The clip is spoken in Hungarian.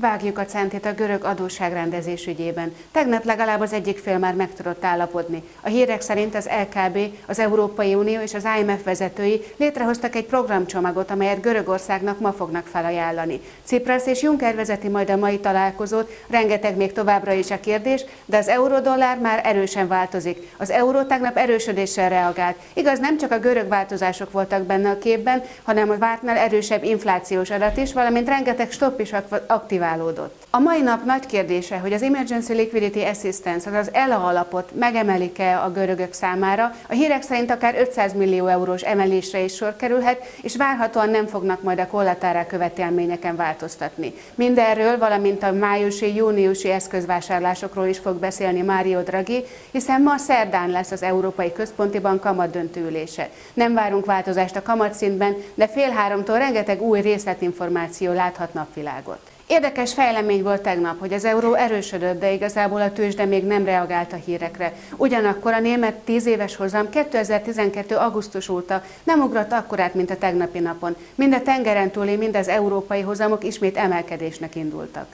Vágjuk a centét a görög adósságrendezés ügyében. Tegnap legalább az egyik fél már meg tudott állapodni. A hírek szerint az LKB, az Európai Unió és az IMF vezetői létrehoztak egy programcsomagot, amelyet Görögországnak ma fognak felajánlani. Cipras és Juncker vezeti majd a mai találkozót, rengeteg még továbbra is a kérdés, de az eurodollár már erősen változik. Az euró tegnap erősödéssel reagált. Igaz, nem csak a görög változások voltak benne a képben, hanem a vártnál erősebb inflációs adat is, valamint rengeteg stopp is aktivál aktiválódott. A mai nap nagy kérdése, hogy az Emergency Liquidity Assistance, az ELA alapot megemelik-e a görögök számára. A hírek szerint akár 500 millió eurós emelésre is sor kerülhet, és várhatóan nem fognak majd a kollatára követelményeken változtatni. Mindenről, valamint a májusi-júniusi eszközvásárlásokról is fog beszélni Mário Draghi, hiszen ma szerdán lesz az Európai Központi Bank kamatdöntő ülése. Nem várunk változást a kamatszintben, de fél háromtól rengeteg új részletinformáció láthat napvilágot. Érdekes fejlemény volt tegnap, hogy az euró erősödött, de igazából a tőzsde még nem reagált a hírekre. Ugyanakkor a német 10 éves hozam 2012. augusztus óta nem ugrott akkorát, mint a tegnapi napon. Mind a tengeren túli, mind az európai hozamok ismét emelkedésnek indultak.